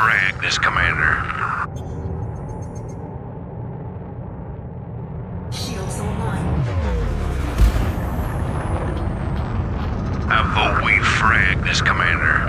frag this, Commander. Shields online. I vote we frag this, Commander.